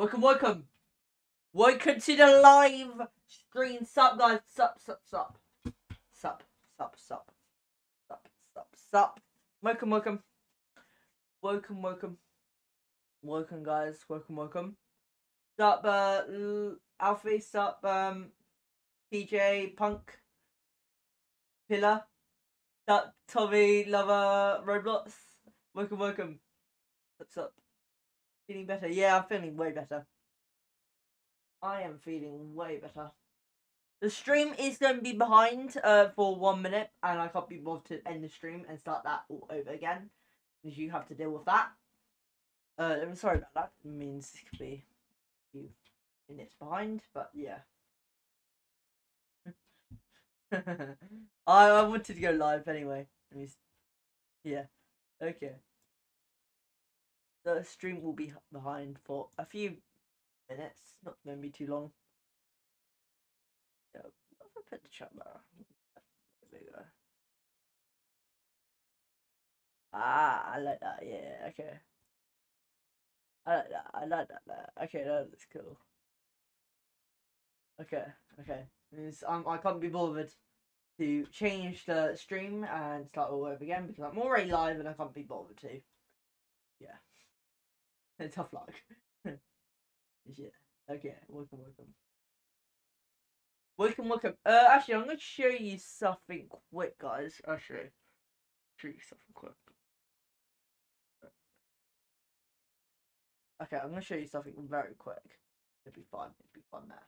Welcome, welcome. Welcome to the live stream. Sup, guys. Sup, sup, sup. Sup, sup, sup. Sup, sup, sup. Welcome, welcome. Welcome, welcome. Welcome, guys. Welcome, welcome. Sup, uh, Alfie. Sup, um, PJ, Punk, Pillar. Sup, Tommy, Lover, Roblox. Welcome, welcome. What's up? Feeling better? Yeah, I'm feeling way better. I am feeling way better. The stream is going to be behind uh, for one minute, and I can't be bothered to end the stream and start that all over again. Because you have to deal with that. Uh, I'm sorry about that. It means it could be a few minutes behind, but yeah. I, I wanted to go live anyway. Yeah. Okay. The stream will be behind for a few minutes. Not going to be too long. Yeah, if I put the chat bar? There we go. Ah, I like that. Yeah, okay. I like that. I like that. that. Okay, that's cool. Okay, okay. Um, I can't be bothered to change the stream and start all over again because I'm already live and I can't be bothered to. Yeah. Tough luck. yeah. Okay, welcome, welcome. Welcome, welcome. Uh, actually, I'm to show you something quick, guys. Actually, show you something quick. Okay, I'm to show you something very quick. It'll be fun. It'll be fun there.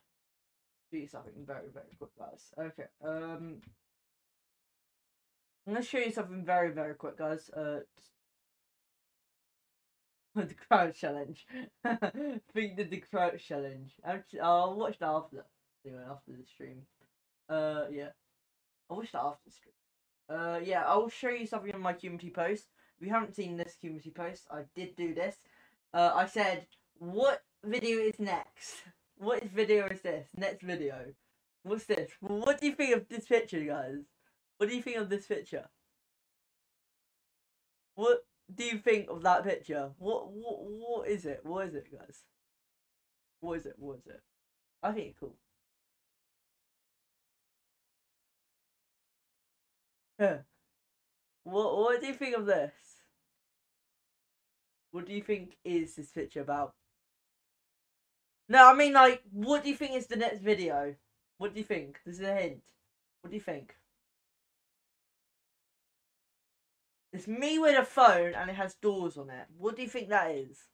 Show you something very, very quick, guys. Okay, um... I'm to show you something very, very quick, guys. Uh, the crouch challenge. Think did the crouch challenge. Actually, I'll watch that after. Anyway, after the stream. Uh, yeah. I'll watch that after the stream. Uh, yeah, I'll show you something in my community post. If you haven't seen this community post, I did do this. Uh, I said, what video is next? What video is this? Next video. What's this? What do you think of this picture, guys? What do you think of this picture? What do you think of that picture? What what what is it? What is it, guys? What is it? What is it? I think it's cool. Huh. What what do you think of this? What do you think is this picture about? No, I mean like, what do you think is the next video? What do you think? This is a hint. What do you think? It's me with a phone and it has doors on it. What do you think that is?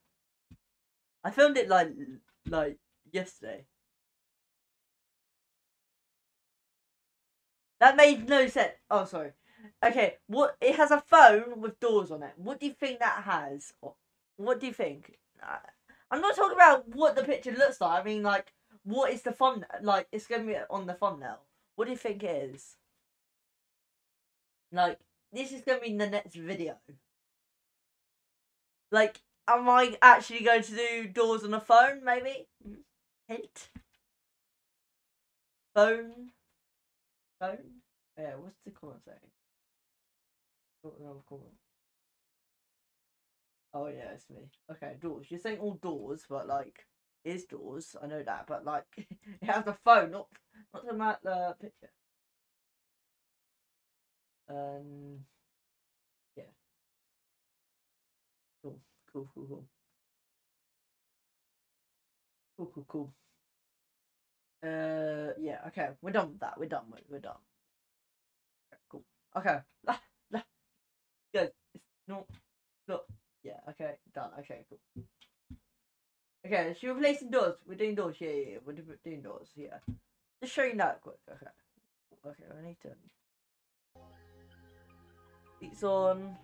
I filmed it like like yesterday. That made no sense. Oh, sorry. Okay, what? It has a phone with doors on it. What do you think that has? What do you think? I'm not talking about what the picture looks like. I mean, like, what is the fun? Like, it's gonna be on the thumbnail. What do you think it is? Like, this is gonna be in the next video. Like, am I actually going to do doors on a phone? Maybe. Hmm, Hint. Phone. Phone. Yeah. What's the comment saying? Oh, no, comment. Oh yeah, it's me. Okay, doors. You're saying all doors, but like, is doors. I know that, but like, it has a phone, not not the the picture. Um. Yeah. Cool. Cool. Cool. Cool. Cool. Cool. Cool. Uh. Yeah. Okay. We're done with that. We're done. We're, we're done. Okay, cool. Okay. Good. It's not. Look. Yeah. Okay. Done. Okay. Cool. Okay. Should we play some doors? We're doing doors. Yeah. Yeah. yeah. We're doing doors. Yeah. Just show you that quick. Okay. Okay. I need to its own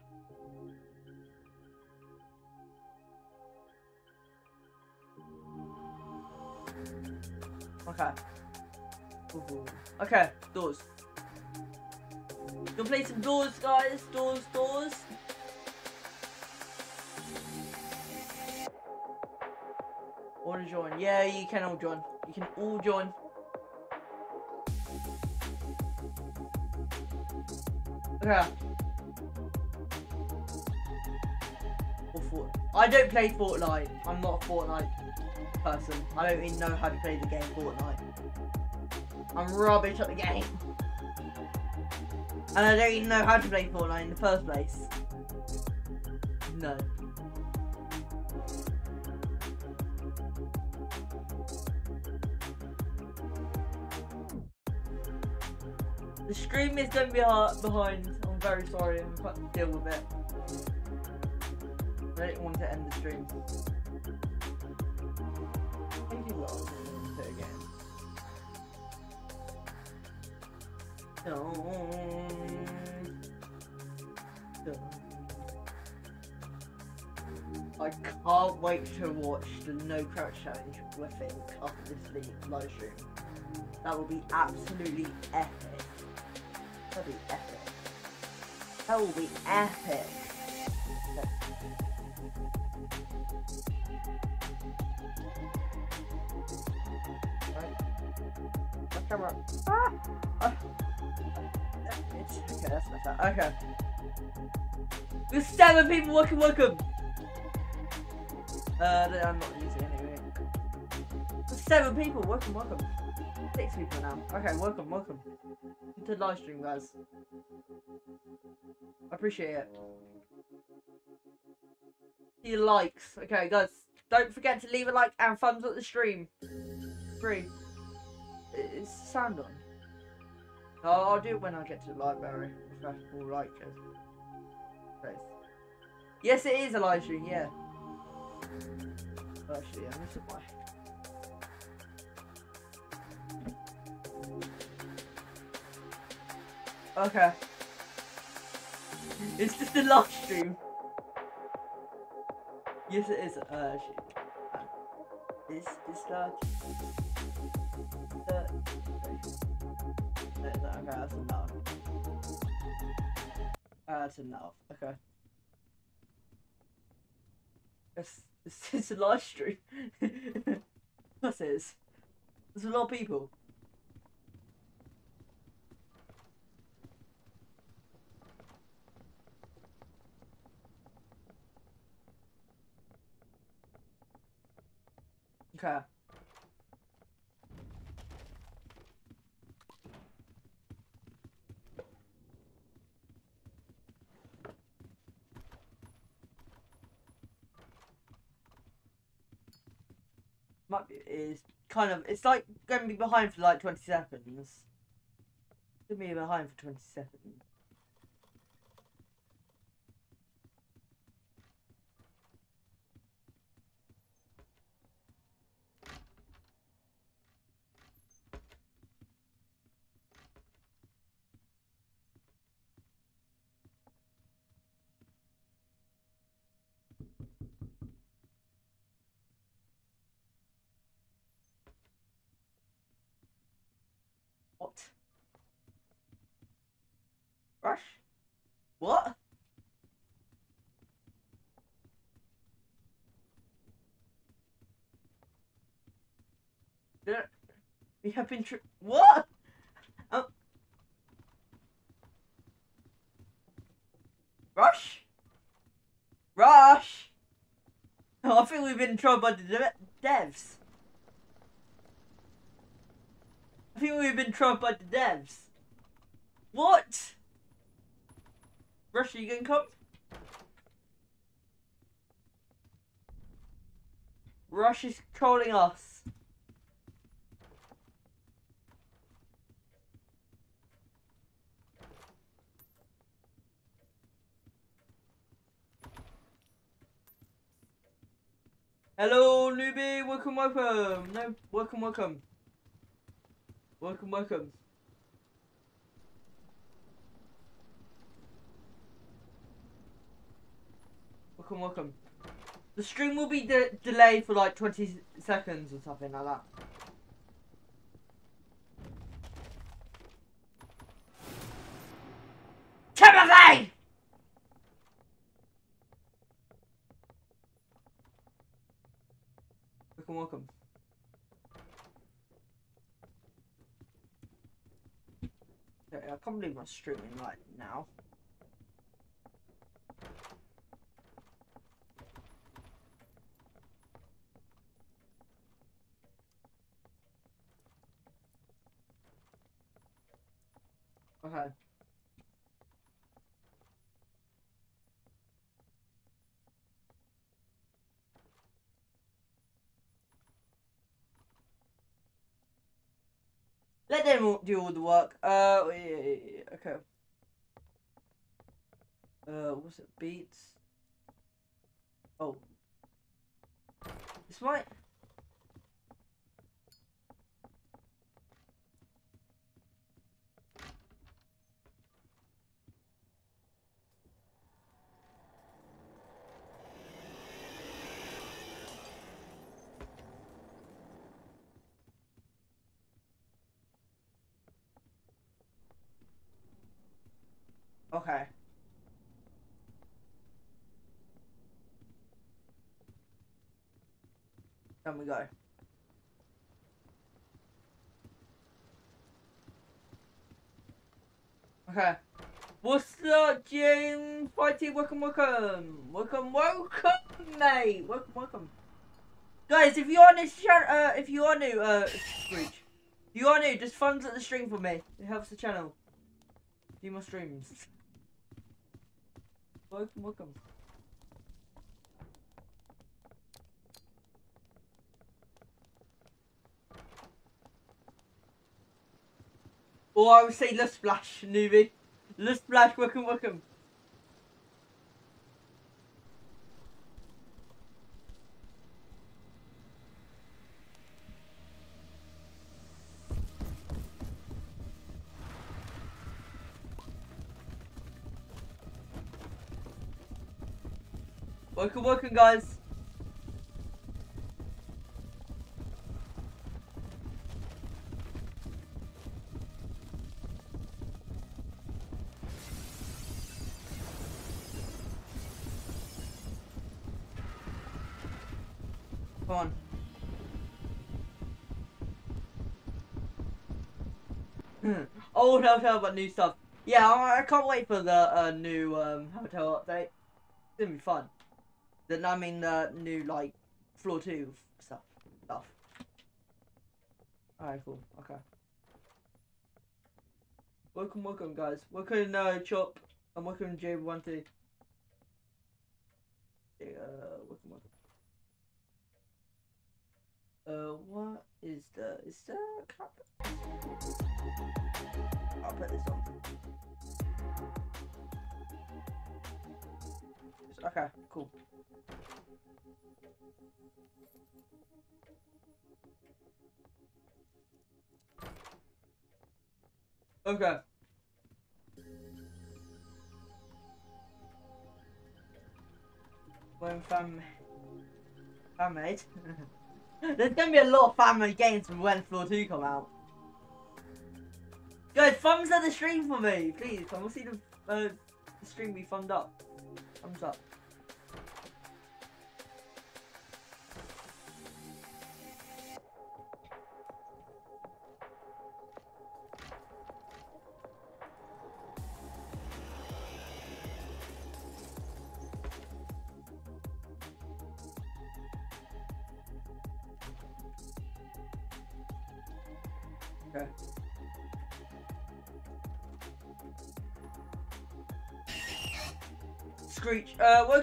Okay. Okay, doors. Gonna play some doors, guys. Doors, doors. Wanna join? Yeah, you can all join. You can all join. Okay. Fort I don't play Fortnite. I'm not a Fortnite person. I don't even know how to play the game Fortnite. I'm rubbish at the game. And I don't even know how to play Fortnite in the first place. No. The stream is going to be hard behind. I'm very sorry. I'm deal with it. I don't want to end the stream. Maybe what I'll do is again. I can't wait to watch the no crouch challenge with him after this live stream. That will be absolutely epic. That'll be epic. That will be epic. Okay, that's better. Okay. There's seven people. Welcome, welcome. Uh, I'm not using it anyway. There's seven people. Welcome, welcome. Six people now. Okay, welcome, welcome to the live stream, guys. I appreciate it. See likes. Okay, guys. Don't forget to leave a like and thumbs up the stream. Free. Is sound on? Oh, I'll do it when I get to the library. I will like it. Yes, it is a live stream, yeah. Actually, I miss it by. Okay. It's just a live stream. Yes, it is. Uh, actually. Uh, is this that? Okay, that's enough. That's enough. Okay. This, this is a live stream. This is. There's a lot of people. Okay. Might be, is kind of, it's like going to be behind for like 20 seconds. Going to be behind for 20 seconds. What? Rush? What? There, we have been tr- What? Um, Rush? Rush? Oh, I think we've been trolled by the de- devs. We've been trolled by the devs. What? Rush, are you gonna come? Rush is trolling us. Hello, newbie. Welcome, welcome. No, welcome, welcome. Welcome, welcome. Welcome, welcome. The stream will be de delayed for like 20 seconds or something like that. Timothy! Welcome, welcome. Okay, I can't believe I'm streaming right now. Okay. Let them do all the work. Uh, yeah, okay. Uh, what's it? Beats. Oh. This might. Okay. Then we go. Okay. What's up, James? Fighty, welcome, welcome. Welcome, welcome, mate. Welcome, welcome. Guys, if you are new, uh, if you are new, uh, you are new, just thumbs at the stream for me. It helps the channel. Do more streams. Welcome. Or oh, I would say Le Splash, newbie. Le Splash, welcome, welcome. Welcome, welcome, guys. Come on. Old hotel, but new stuff. Yeah, I, I can't wait for the uh, new um, hotel update. It's gonna be fun. Then I mean the new like floor two stuff. Stuff. Alright, cool. Okay. Welcome, welcome, guys. Welcome, uh, Chop, and welcome, J One Two. Uh, welcome, welcome. Uh, what is the is the cup? I'll put this on. Okay, cool. Okay. When fam fan made. There's gonna be a lot of family games when Floor 2 come out. Guys, thumbs up the stream for me, please. I want to see the, uh, the stream be thumbed up. Thumbs up.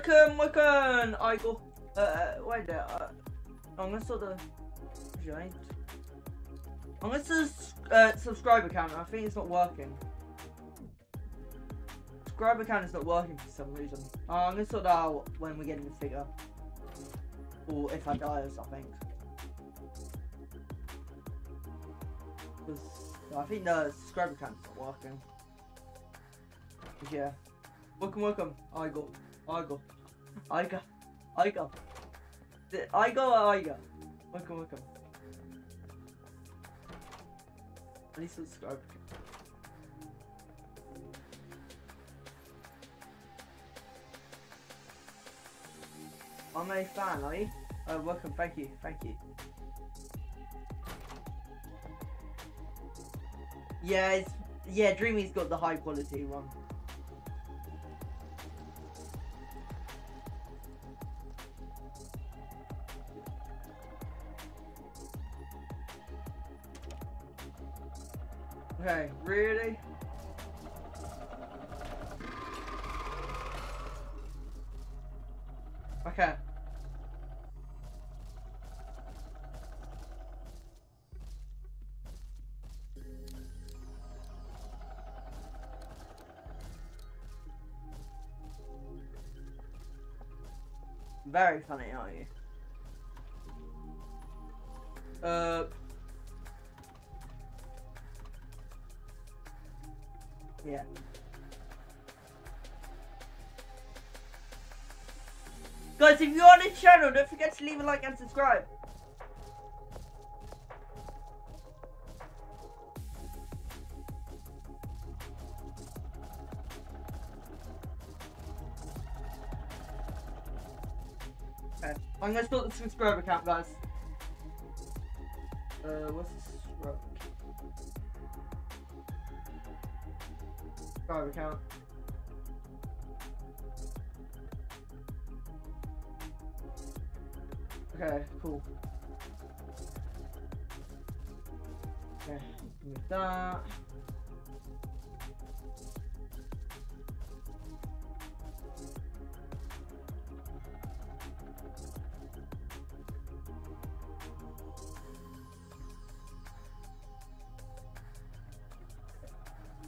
Welcome, welcome, Igor. Uh, wait there. Uh, I'm gonna sort the giant. I'm gonna sus uh, subscriber count. I think it's not working. Subscriber count is not working for some reason. Uh, I'm gonna sort that out when we get in the figure, or if I die or something. I think the subscriber count's not working. Yeah. Welcome, welcome. Igor. Igor. Igor. The- Igor or Igor? Welcome, welcome. At least subscribe. I'm a fan, are you? Oh, welcome, thank you, thank you. Yeah, yeah, Dreamy's got the high quality one. Very funny, aren't you? Uh. Yeah. Guys, if you're on this channel, don't forget to leave a like and subscribe. Start the subscriber count, guys. Uh, what's the subscriber? Subscriber count.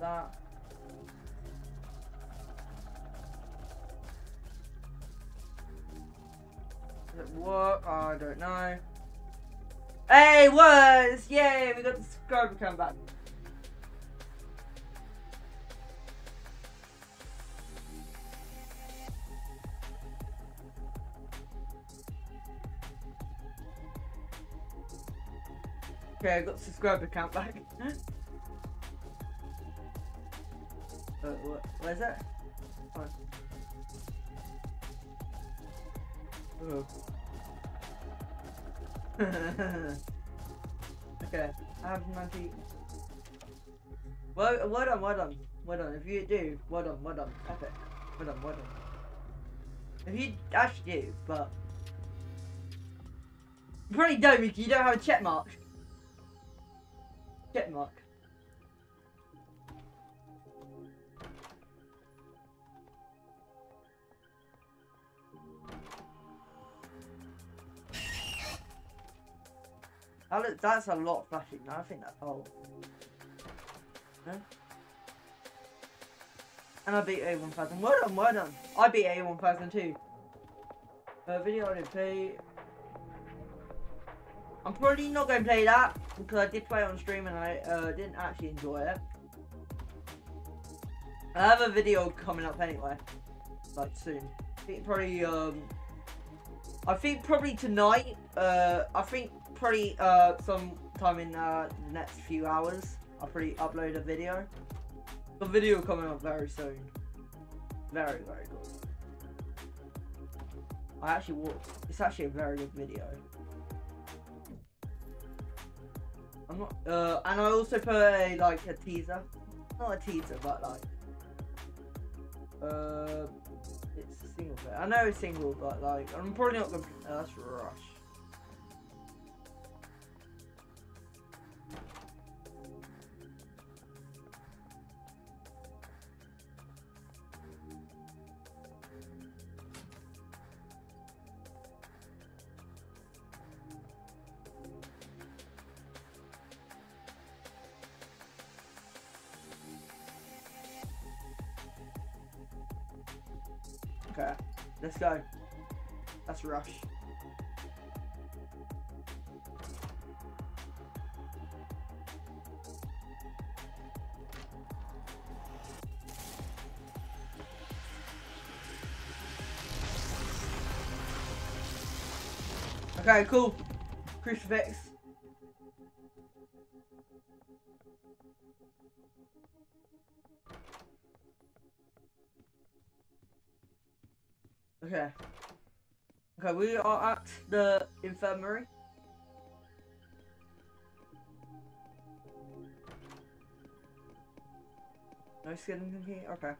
That. Does it work? I don't know. Hey, it was! Yay, we got the subscriber come back. Okay, I got subscriber count back. uh, what, where's that? Oh. okay, I have 90. Well, well done, well done, well done. If you do, well done, well done. Epic. Well done, well done. If you actually do, but. You probably don't because you don't have a check mark. Check mark. That look, that's a lot of flashing. I think that's oh. No? And I beat A1000. Well done, well done. I beat A1000 too. Uh, video I didn't play. I'm probably not going to play that because I did play it on stream and I uh, didn't actually enjoy it. I have a video coming up anyway, like soon. I think probably um, I think probably tonight. Uh, I think probably uh sometime in uh, the next few hours. I'll probably upload a video. The video coming up very soon. Very very good. I actually watched. It's actually a very good video. I'm not. Uh, and I also put a like a teaser. Not a teaser, but like. Uh, it's a single player. I know it's single, but like I'm probably not gonna. Uh, that's rush. Okay, cool. Crucifix. Okay. Okay, we are at the infirmary. No skeleton here? Okay. Okay.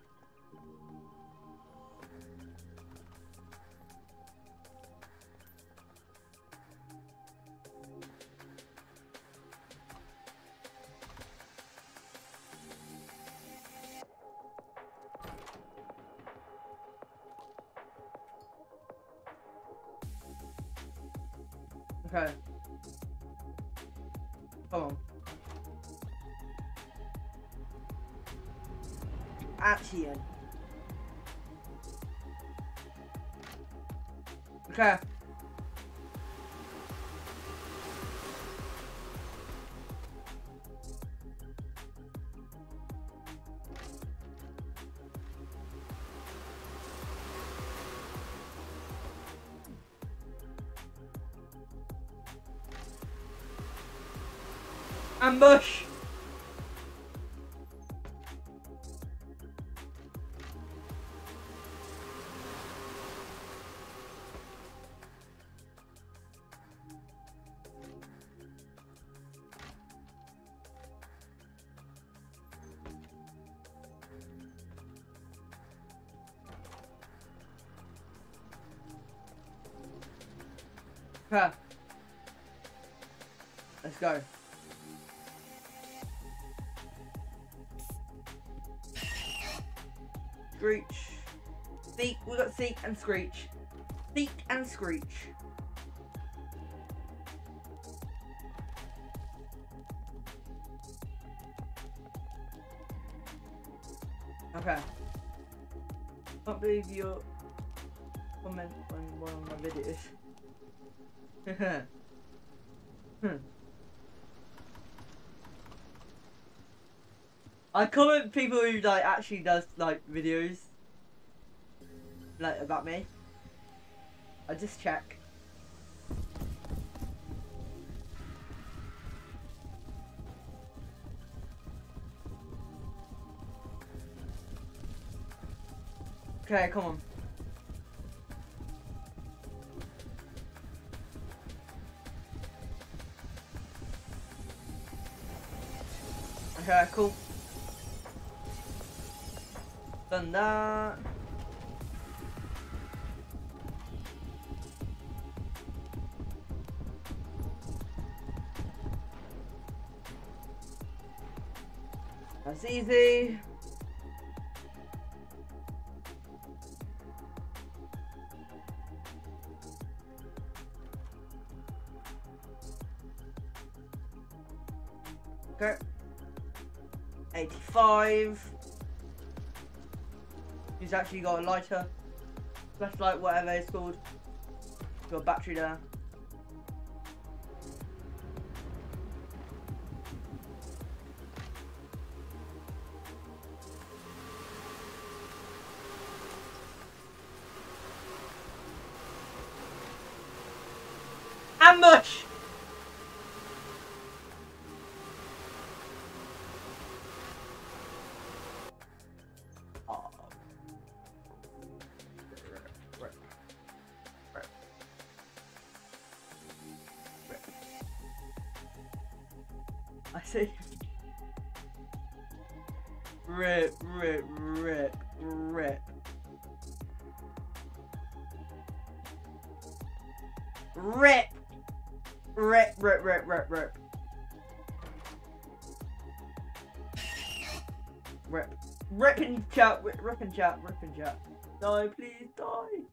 Ambush! Screech. Seek and Screech. Okay. Can't believe you comment on one of my videos. hmm. I comment people who like actually does like videos about me. I'll just check. Okay, come on. Okay, cool. Done that. That's easy. Okay. 85. He's actually got a lighter, flashlight, whatever it's called. Got a battery there. Chat, rip, rip in chat, rip in chat. Die, please die.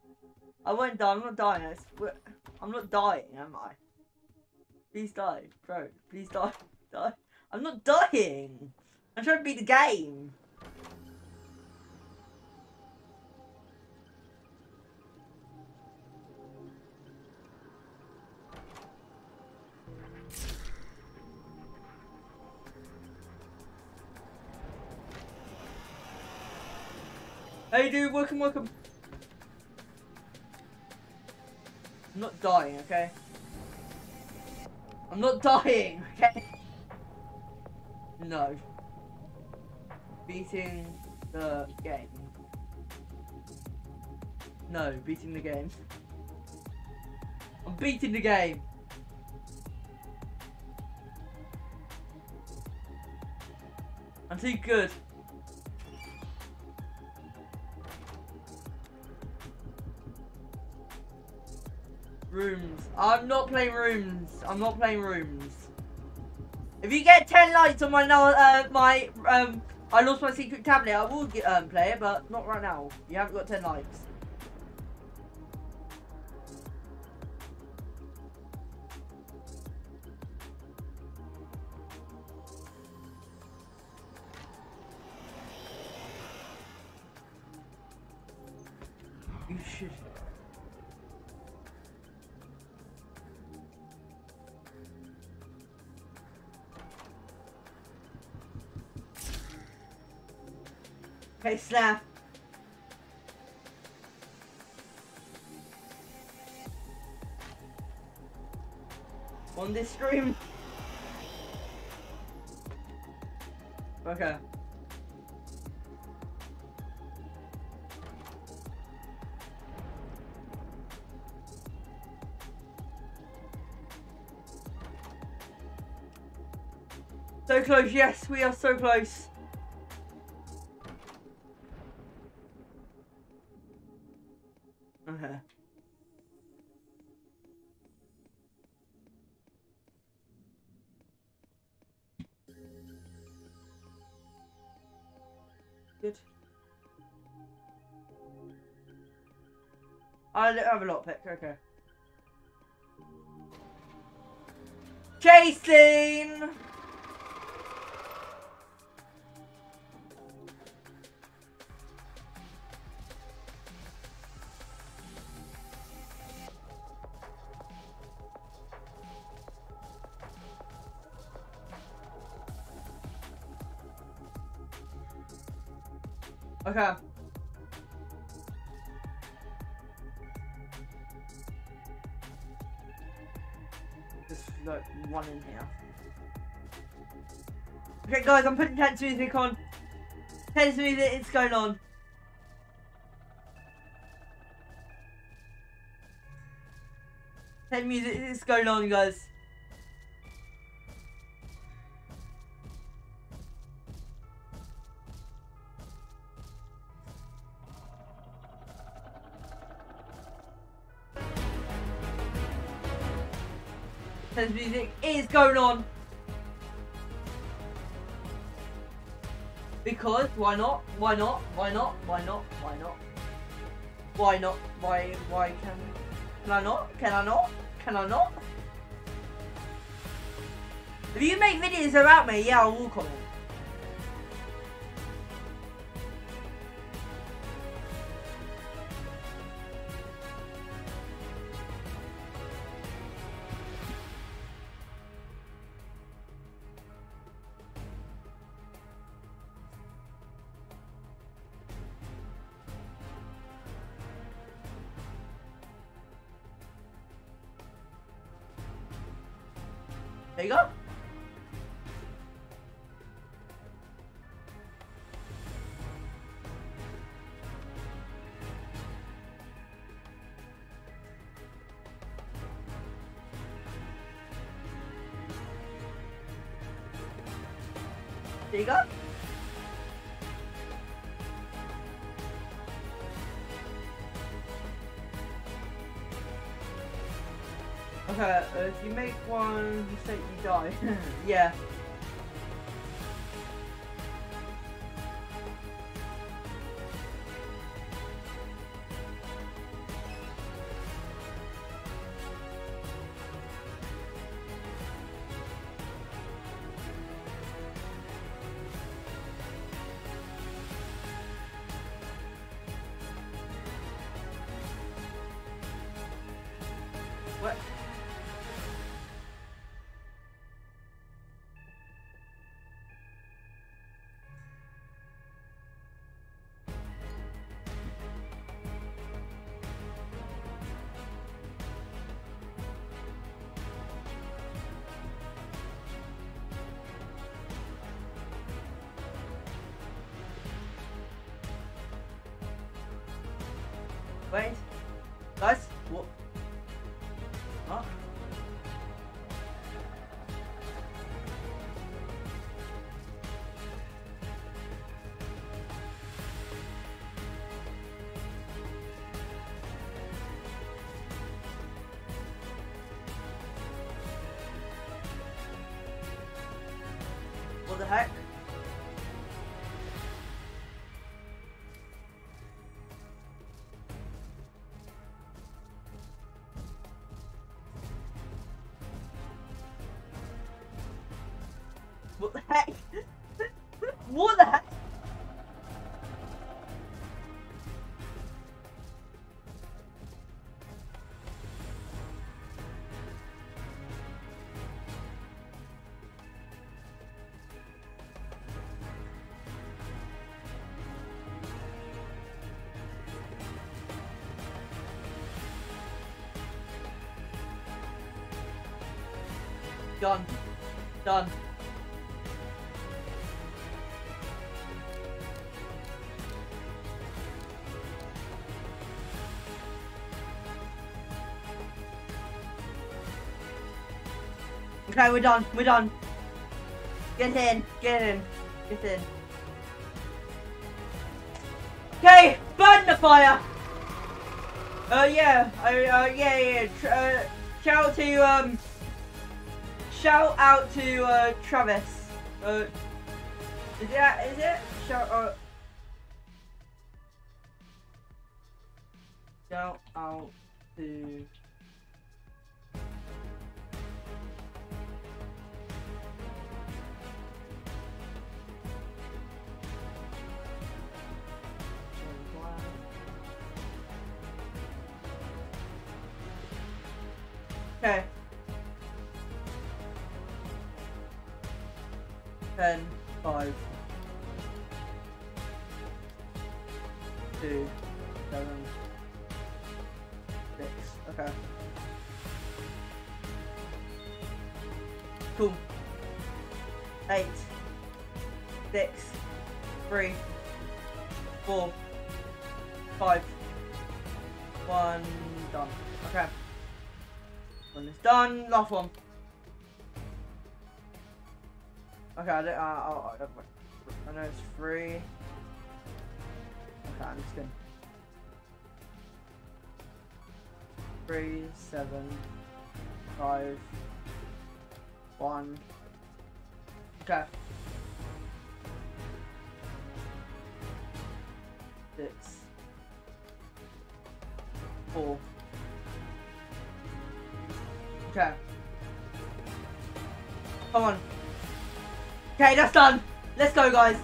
I won't die, I'm not dying. I swear. I'm not dying, am I? Please die, bro. Please die. Die. I'm not dying. I'm trying to beat the game. Hey dude, welcome, welcome. I'm not dying, okay? I'm not dying, okay? No. Beating the game. No, beating the game. I'm beating the game. I'm too good. Rooms. I'm not playing rooms. I'm not playing rooms. If you get 10 likes on my uh, my um I lost my secret tablet, I will get um play it, but not right now. You haven't got 10 likes. On this stream. Okay. So close, yes, we are so close. Okay. Just like one in here. Okay, guys, I'm putting tense music on. Tense music, it's going on. Tense music, it's going on, guys. Going on. Because why not? Why not? Why not? Why not? Why not? Why not? Why why can can I not? Can I not? Can I not? If you make videos about me, yeah, I will comment. Okay, uh, if you make one mistake, you die. yeah. Done. Done. Okay, we're done. We're done. Get in. Get in. Get in. Okay, burn the fire. Uh, yeah. I, uh, yeah, yeah. Tr uh, shout out to um. Shout out to uh Travis. Uh, is that is it? Shout out. I, don't, uh, I'll, I'll, I know it's free. Okay, I'm just gonna. Three, seven, five, one. Okay. Six. Four. Okay. Come on. Okay, that's done. Let's go, guys.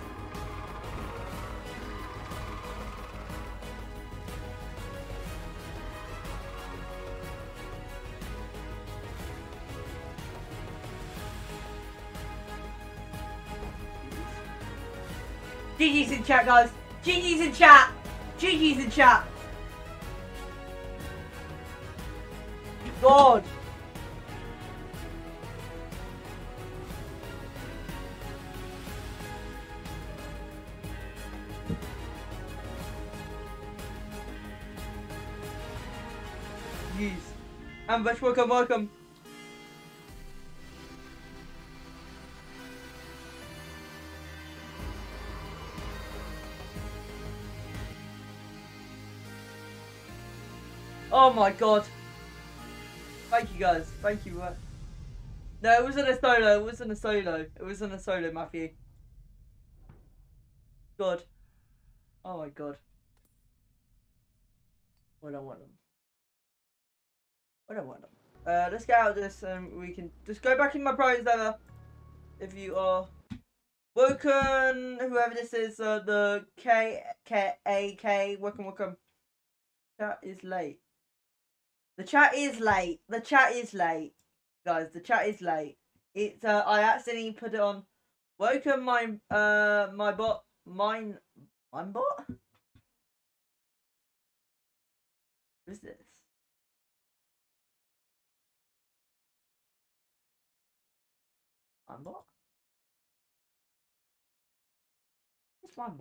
GG's in chat, guys. GG's in chat. GG's in chat. God. Ambush, welcome, welcome. Oh my god. Thank you guys. Thank you. uh, No, it wasn't a solo. It wasn't a solo. It wasn't a solo, Matthew. God. Oh my god. I don't want them. Want them. Uh, let's get out of this and we can just go back in my prize level. If you are Woken, whoever this is, uh, the K K A K, welcome, welcome. Chat is late. The chat is late. The chat is late, guys. The chat is late. It's uh, I accidentally put it on. Welcome, my uh, my bot, mine, mine bot. What is this? It's mine.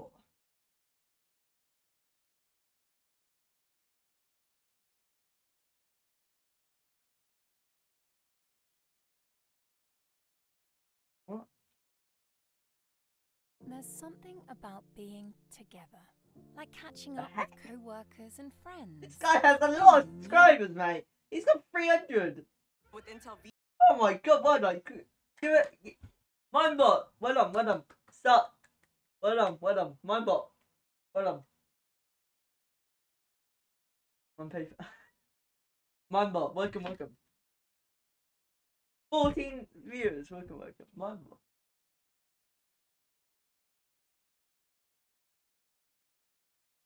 There's something about being together, like catching up with co-workers and friends. This guy has a lot of subscribers, mate. He's got 300. with Intel V Oh my god, why not? Do it. Mindbot. Well done, well done. Stop. Well done. Mindbot. Well done. One page. Mindbot. Welcome, welcome. 14 viewers. Welcome, welcome. Mindbot.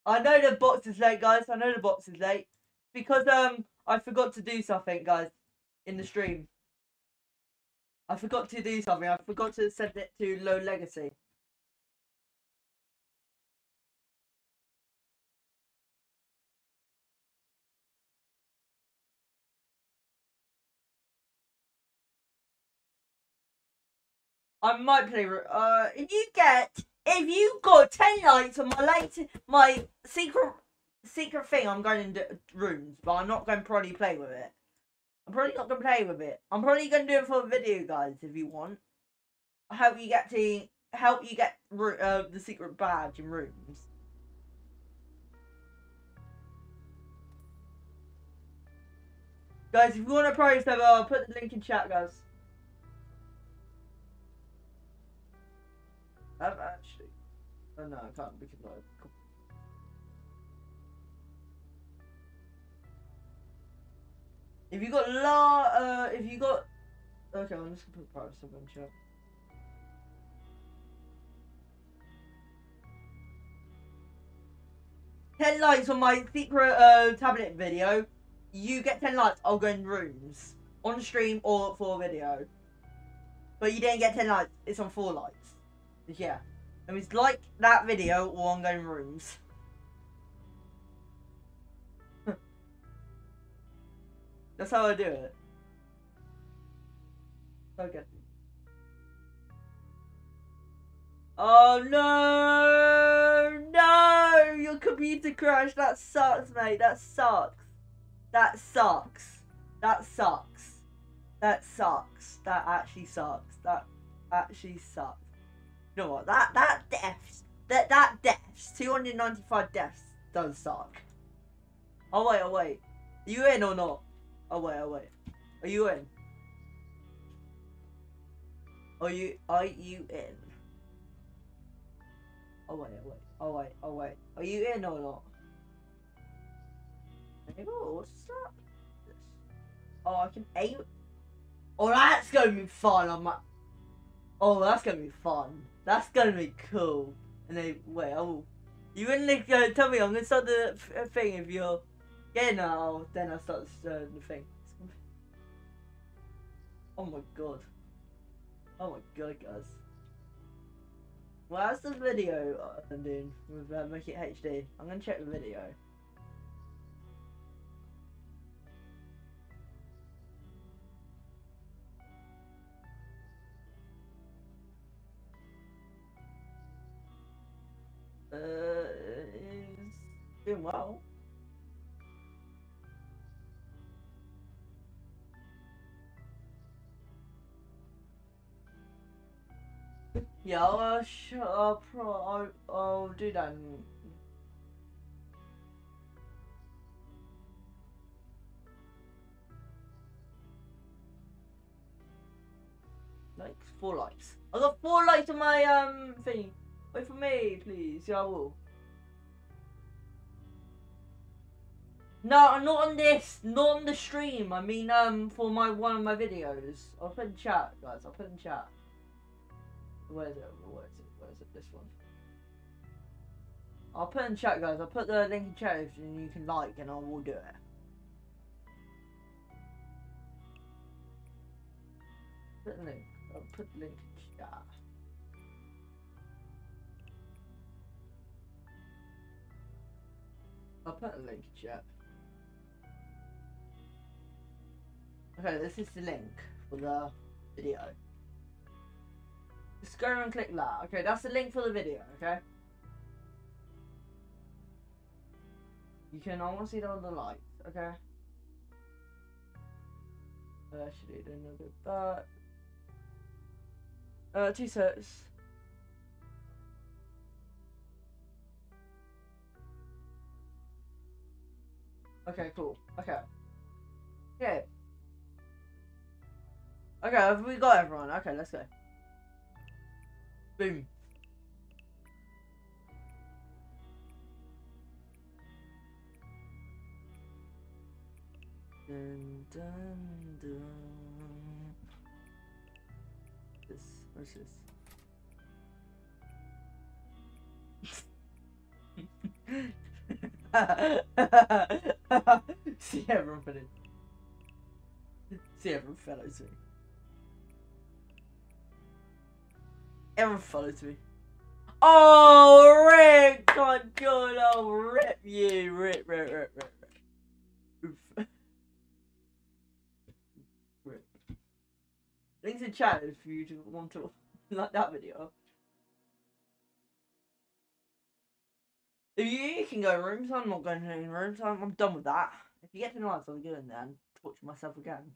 I know the box is late, guys. I know the box is late. Because um I forgot to do something, guys, in the stream. I forgot to do something. I forgot to send it to low legacy. I might play. Uh, if you get, if you got ten likes on my latest, my secret, secret thing, I'm going to do rooms, but I'm not going to probably play with it. I'm probably not going to play with it. I'm probably going to do it for a video, guys, if you want. I help you get to help you get uh, the secret badge in rooms. Guys, if you want a pro server, I'll put the link in chat, guys. I've actually. Oh no, I can't because I. If you got la, uh, if you got, okay, I'm just gonna put server in chat. Ten likes on my secret uh, tablet video. You get ten likes. I'll go in rooms on stream or for a video. But you didn't get ten likes. It's on four likes. Yeah. It was like that video or I'm going rooms. That's how I do it. Okay. Oh no! No! Your computer crashed. That sucks, mate. That sucks. That sucks. That sucks. That sucks. That actually sucks. That actually sucks. Know what? That that deaths that that deaths. Two hundred ninety five deaths does suck. Oh wait, oh wait. Are you in or not? Oh wait, oh wait. Are you in? Are you are you in? Oh wait, oh wait, oh wait, oh wait. Are you in or not? Oh, what's that? Oh, I can aim. Oh, that's gonna be fun on my. Oh, that's gonna be fun. That's gonna be cool. And then wait, oh, you wouldn't uh, tell me I'm gonna start the thing if you're getting yeah, no, then I start uh, the thing. Oh my god. Oh my god, guys. Well, that's the video I'm doing with uh, Make HD. I'm gonna check the video. Uh, it's well. Yeah, I'll, uh, sh- I'll, pro- I'll, I'll do that. Likes, four likes. I got four likes on my um thing. Wait for me, please. Yeah, I will. No, not on this. Not on the stream. I mean, um, for my one of my videos. I'll put in chat, guys. I'll put in chat. Where is it? Where is it? Where is it? This one. I'll put in chat, guys. I'll put the link in chat if you can like, and I will do it. Put the link. I'll put the link I'll put a link in chat. Okay, this is the link for the video. Just go and click that. Okay, that's the link for the video, okay? You can, to see all the lights, okay? Uh, should I do another back? Uh, two sets. Okay, cool. Okay. Okay. Okay, we got everyone? Okay, let's go. Boom. Dun, dun, dun. This, what's this? See everyone in. See everyone follows me. Everyone follows me. Oh, Rick! Oh, God, oh, rip you! Rip, rip, rip, rip, rip. Oof. Rip. Links in chat if you want to like that video. If you, can go rooms, I'm not going to any rooms. I'm, I'm done with that. If you get to nights, I'm going there and torture myself again.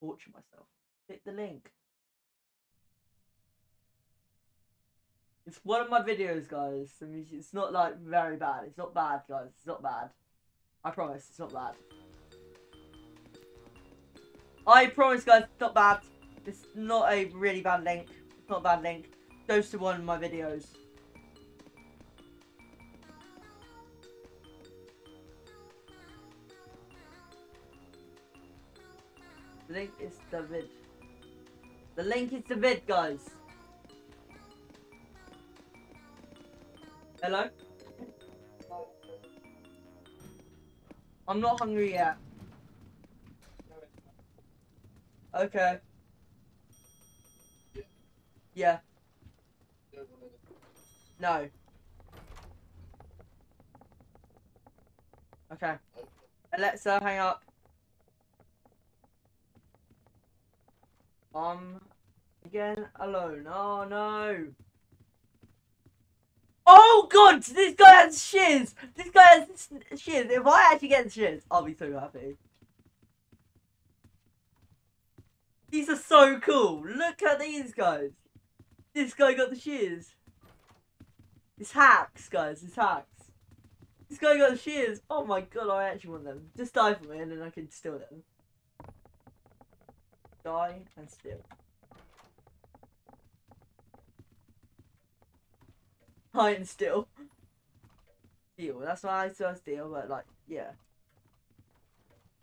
Torture myself. Click the link. It's one of my videos, guys. I mean, it's not like very bad. It's not bad, guys. It's not bad. I promise, it's not bad. I promise, guys, it's not bad. It's not a really bad link. It's not a bad link. Goes to one of my videos. The link is the vid. The link is the vid, guys. Hello? I'm not hungry yet. Okay. Yeah. No. Okay. Alexa, hang up. Um, again, alone. Oh no. Oh god, this guy has shiz. This guy has shiz. If I actually get shiz, I'll be so happy. These are so cool. Look at these guys. This guy got the shears. It's hacks, guys. It's hacks. This guy got the shears. Oh my god, I actually want them. Just die for me and then I can steal them. Die and steal. Die and steal. Steal. That's why I saw steal, but like, yeah.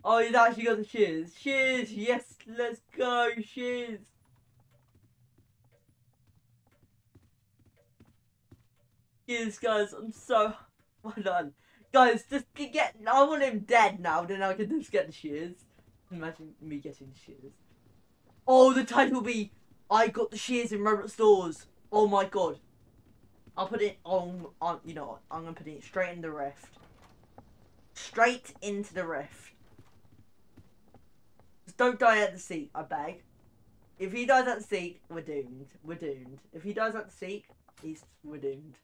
Oh, he's actually got the shears. Shears, yes, let's go, shears. Shears, guys, I'm so well done. Guys, just get, I want him dead now, then I can just get the shears. Imagine me getting shears. Oh, the title will be, I got the shears in Roblox Doors. Oh my god. I'll put it on, on, you know, I'm gonna put it straight in the rift. Straight into the rift. Just don't die at the seat, I beg. If he dies at the seat, we're doomed. We're doomed. If he dies at the seat, he's we're doomed.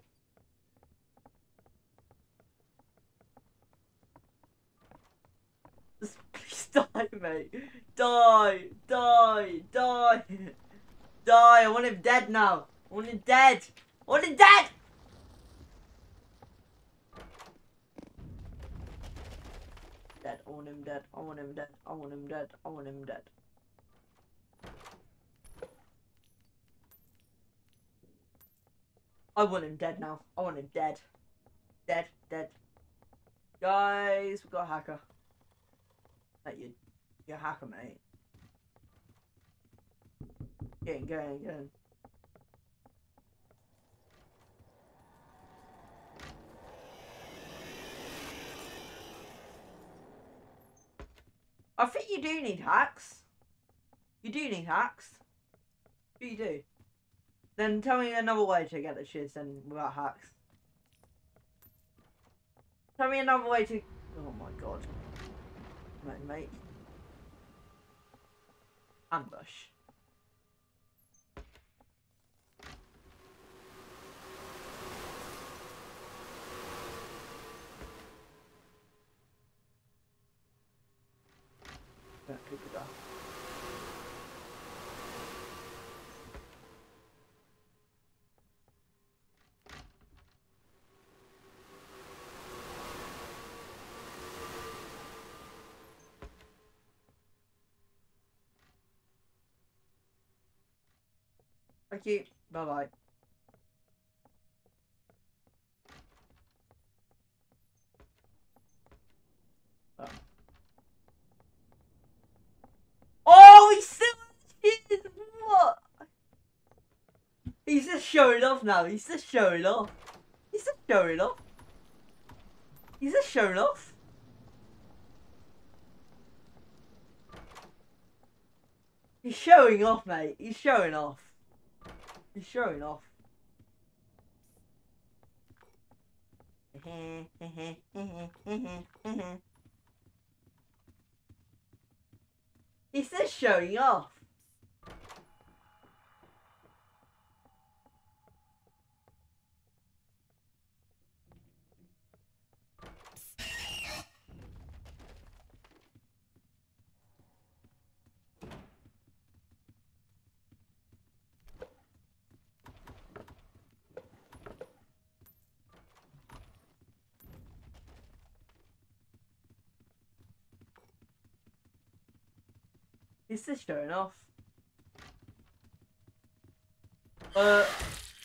Just please die, mate. Die, die, die, die. I want him dead now. I want him dead. I want him dead. Dead. I want him dead. I want him dead. I want him dead. I want him dead. I want him dead now. I want him dead. Dead, dead. Guys, we got a hacker. Hey, you, you're hacker, mate. Getting, going, going. I think you do need hacks. You do need hacks. You do. Then tell me another way to get the shiz then without hacks. Tell me another way to... Oh my god. Mate, mate. Ambush. Don't pick it up. Thank you. Bye bye. Oh. Oh, he's. What? He's just showing off now. He's just showing off. He's just showing off. He's just showing off. He's showing off, mate. He's showing off. He's showing off. He's just showing off. Is this showing off? Uh,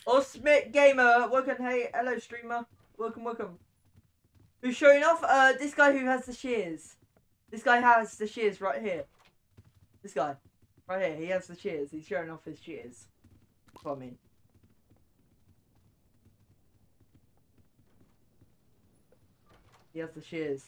Osmit Gamer, welcome, hey, hello streamer, welcome, welcome. Who's showing off? Uh, this guy who has the shears. This guy has the shears right here. This guy, right here, he has the shears. He's showing off his shears. What I mean. He has the shears.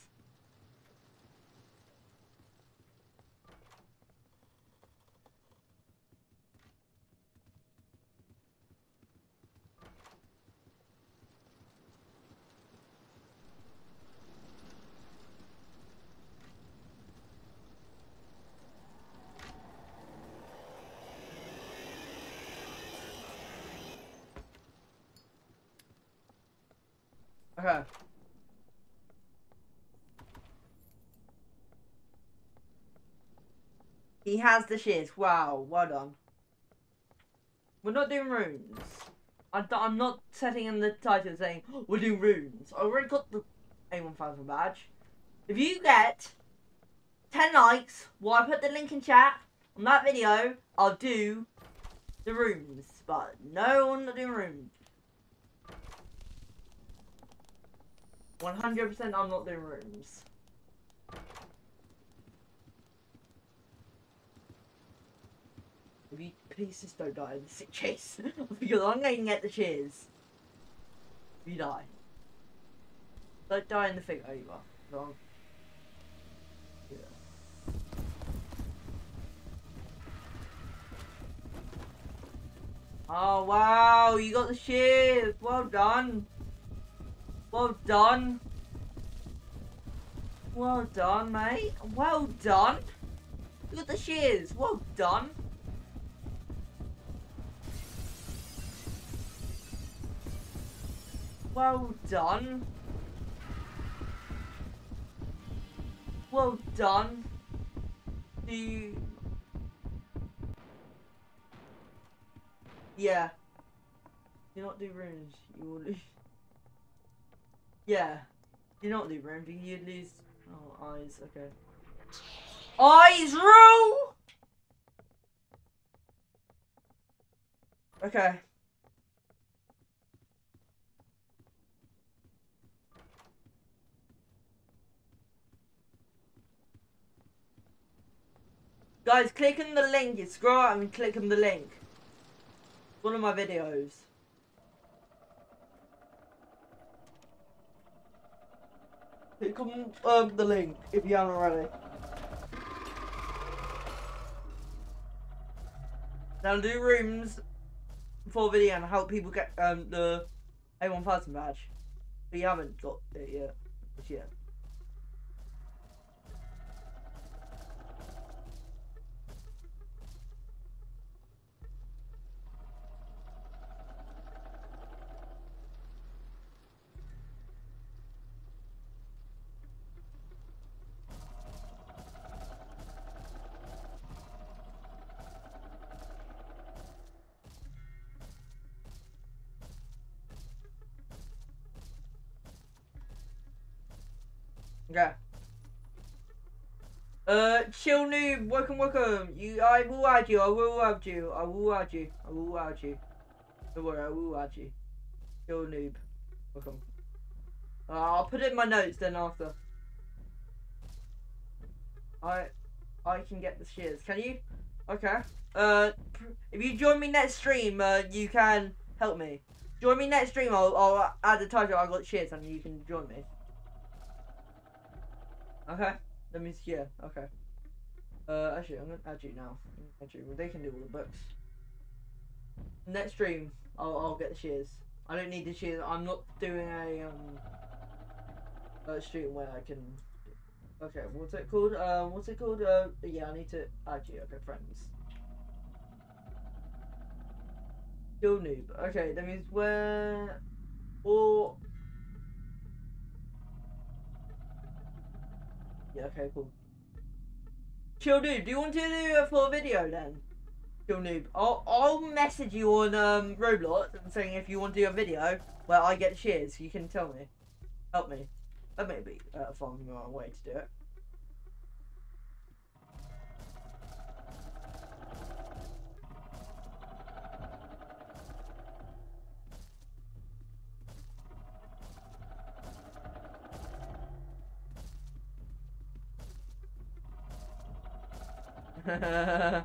Okay. He has the shears. Wow, well done. We're not doing rooms. I, am not setting in the title saying "Oh, we're doing rooms. I already got the A1000 badge. If you get 10 likes, while I put the link in chat on that video, I'll do the rooms. But no, I'm not doing rooms. 100% I'm not doing rooms. Please just don't die in the Seek chase. because I'm going get the shears. If you die. Don't die in the thing. Oh, you are. Wrong. Yeah. Oh wow, you got the shears. Well done. Well done. Well done, mate. Well done. Look at the shears. Well done. Well done. Well done. Do you... Yeah. Do not do rooms. You will lose. Yeah. You Do not do rooms. You'd lose... Oh, eyes. Okay. Eyes rule! Okay. Guys, click on the link. You scroll out and click on the link. One of my videos. On um, the link if you haven't already. Now do rooms for video and help people get um, the A1000 badge. But you haven't got it yet. Just yet. Chill noob, welcome, welcome. You, I will add you. I will add you. I will add you. I will add you. Don't worry, I will add you. Chill noob, welcome. Uh, I'll put it in my notes then after. I, I can get the shears. Can you? Okay. Uh, if you join me next stream, uh, you can help me. Join me next stream. I'll, I'll add the title. I got shears, and you can join me. Okay. That means yeah. Okay. Uh, actually, I'm gonna add you now. Add you. Well, they can do all the books. Next stream, I'll I'll get the shears. I don't need the shears. I'm not doing a um a stream where I can. Okay, what's it called? Uh, what's it called? Uh, yeah, I need to add you. Okay, friends. Chill noob. Okay, that means where or Yeah, okay, cool. Chill noob, do you want to do a full video then? Chill noob. I'll I'll message you on um Roblox and saying if you want to do a video where I get shears, you can tell me. Help me. That may be a fun uh, way to do it.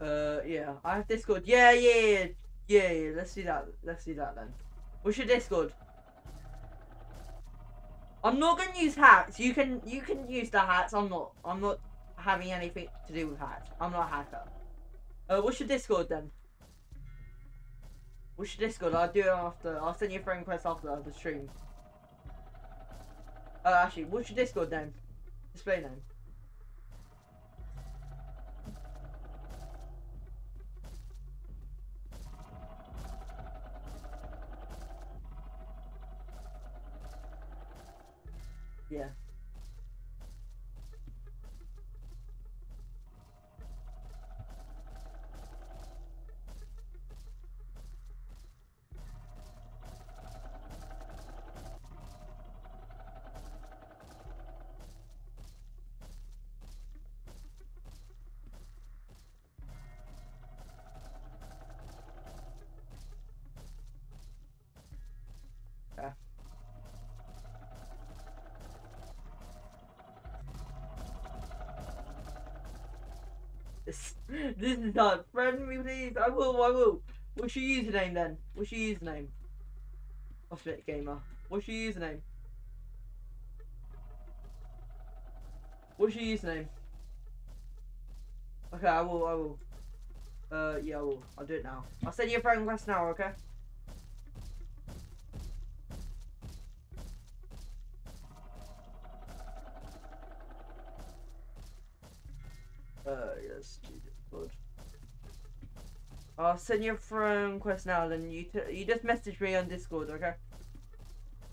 uh, yeah, I have Discord. Yeah, yeah, yeah, yeah, yeah. Let's do that. Let's do that then. What's your Discord? I'm not gonna use hats. You can you can use the hats. I'm not. I'm not having anything to do with hats. I'm not a hacker. Uh, what's your Discord then? Your Discord? I'll do it after. I'll send you a friend request after the stream. Uh, actually, what's your Discord name? Display name. Yeah. This is not friend me please. I will, I will. What's your username then? What's your username? Offbit gamer. What's your username? What's your username? Okay, I will, I will. Uh, yeah, I will. I'll do it now. I'll send you a friend request now, okay? Uh, yes, good. I'll send you a friend request now, then you you just message me on Discord, okay?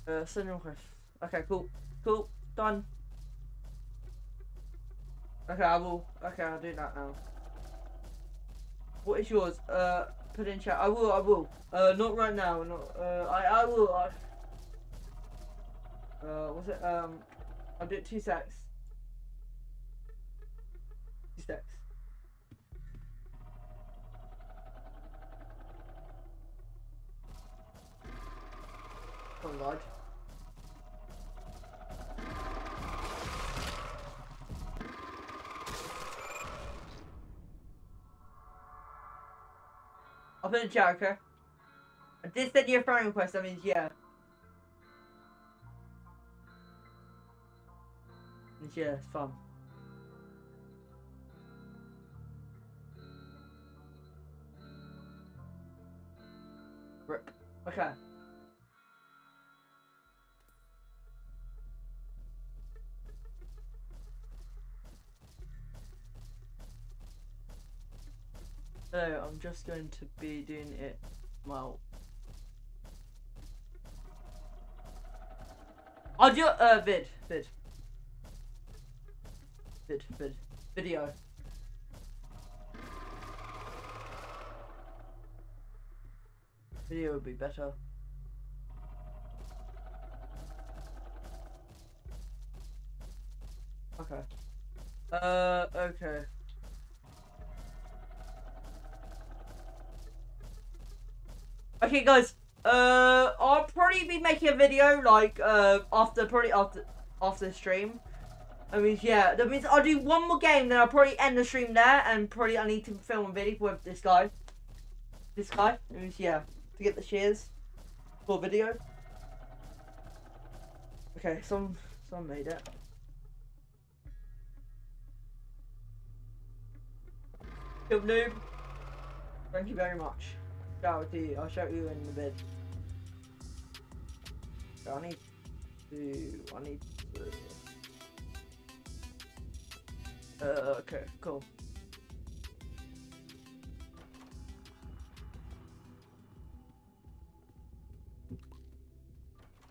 Uh, send request. Okay, cool. Cool. Done. Okay, I will. Okay, I'll do that now. What is yours? Uh, put in chat. I will, I will. Uh, not right now. Not, uh, I, I will. I, uh, what's it? Um, I'll do it two secs. Two secs. Oh god. I'll put in chat, okay? I did send you a friend request, that means yeah. Yeah, it's fun. Rip. Okay. So I'm just going to be doing it well. I'll do uh vid vid vid vid video. Video would be better. Okay. Uh, okay. Okay, guys. Uh, I'll probably be making a video like uh after probably after after the stream. I mean, yeah, that means I'll do one more game, then I'll probably end the stream there, and probably I need to film a video with this guy. This guy. That means yeah, to get the shears for video. Okay, some someone made it. Chill noob. Thank you very much. Out. I'll shout you in bed. So I need to. I need to. Uh, okay, cool.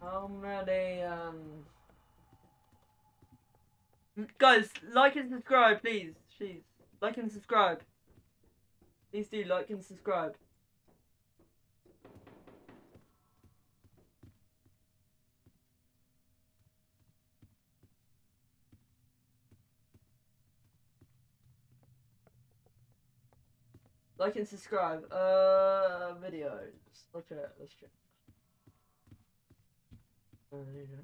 How many, um... Guys, like and subscribe, please. Please. Like and subscribe. Please do like and subscribe. Like and subscribe. Uh, videos. Okay, let's check. Uh, you go.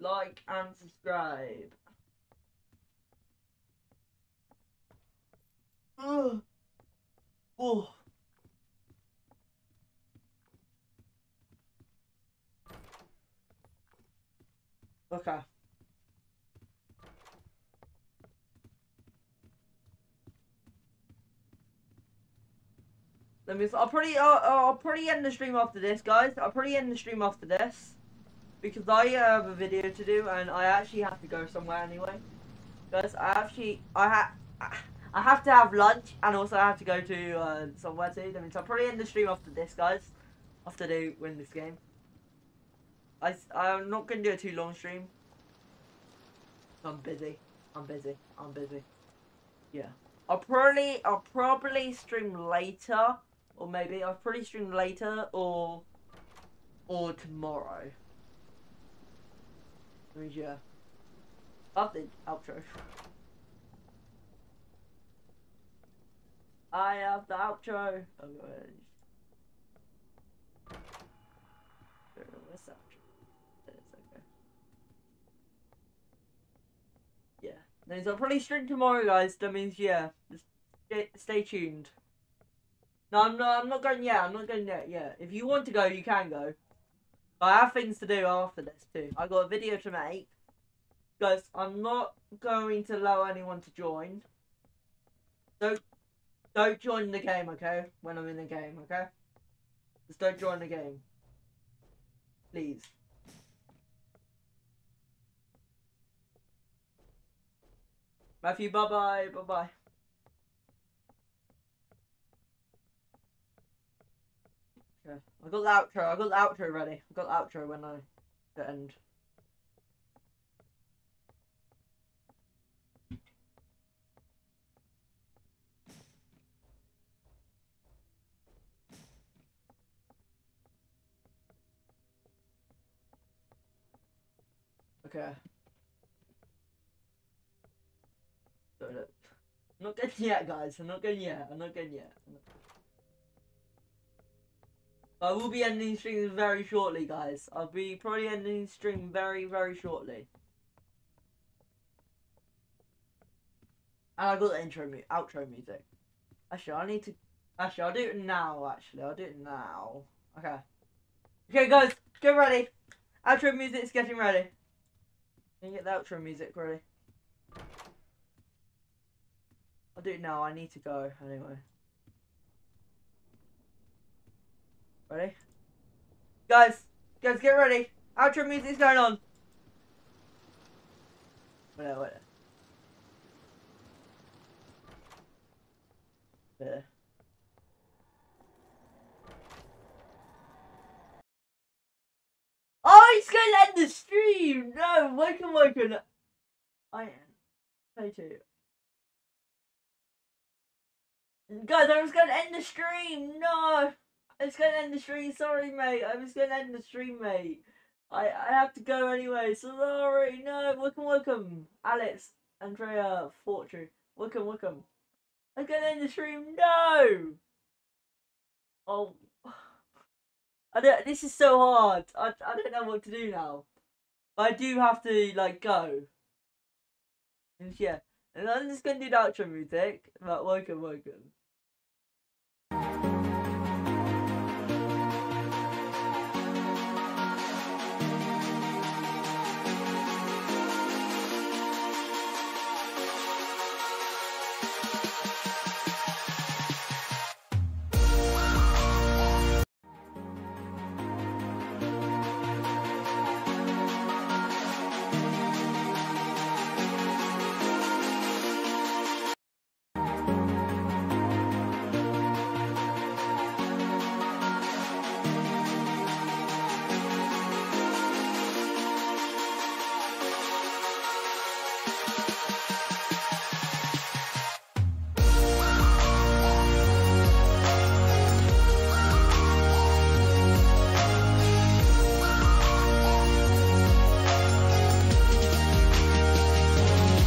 Like and subscribe. Ugh. Oh. Okay. Let me. I'll probably. I'll, I'll probably end the stream after this, guys. I'll probably end the stream after this because I have a video to do and I actually have to go somewhere anyway. Guys, I actually. I have. I have to have lunch and also I have to go to uh, somewhere too. That means I'll probably end the stream after this, guys. After they win this game. I, I'm not going to do a too long stream. I'm busy. I'm busy. I'm busy. Yeah. I'll probably I'll probably stream later, or maybe I'll probably stream later or or tomorrow. Mean, yeah. After the outro. I have the outro. Oh, God. What's that? Yeah. Then I'll probably stream tomorrow, guys. That means yeah. Just stay tuned. No, I'm not. I'm not going yet. I'm not going yet. Yeah. If you want to go, you can go. But I have things to do after this too. I got a video to make. Guys, I'm not going to allow anyone to join. Don't don't join the game, okay? When I'm in the game, okay? Just don't join the game. Please. Matthew, bye bye, bye bye. Okay, I got the outro. I've got the outro ready. I've got the outro when I end. Okay. I'm not getting yet, guys. I'm not getting yet. I'm not getting yet. I will be ending stream very shortly, guys. I'll be probably ending the stream very, very shortly. And I got the intro, mu- outro music. Actually, I need to. Actually, I'll do it now. Actually, I'll do it now. Okay. Okay, guys, get ready. Outro music's getting ready. Can you get the outro music ready? I'll do it now. I need to go anyway. Ready? Guys, guys, get ready. Outro music's going on. Wait, wait. Oh, he's gonna end the stream! No, welcome, welcome. I am. Play two. Guys, I was gonna end the stream! No! I was gonna end the stream, sorry, mate. I was gonna end the stream, mate. I, I have to go anyway, sorry. No, welcome, welcome. Alex, Andrea, Fortune. Welcome, welcome. I'm gonna end the stream, no! Oh. I don't, this is so hard. I, I don't know what to do now. I do have to like go. And yeah, and I'm just gonna do the outro music. But welcome, welcome.